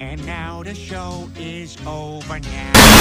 And now the show is over now.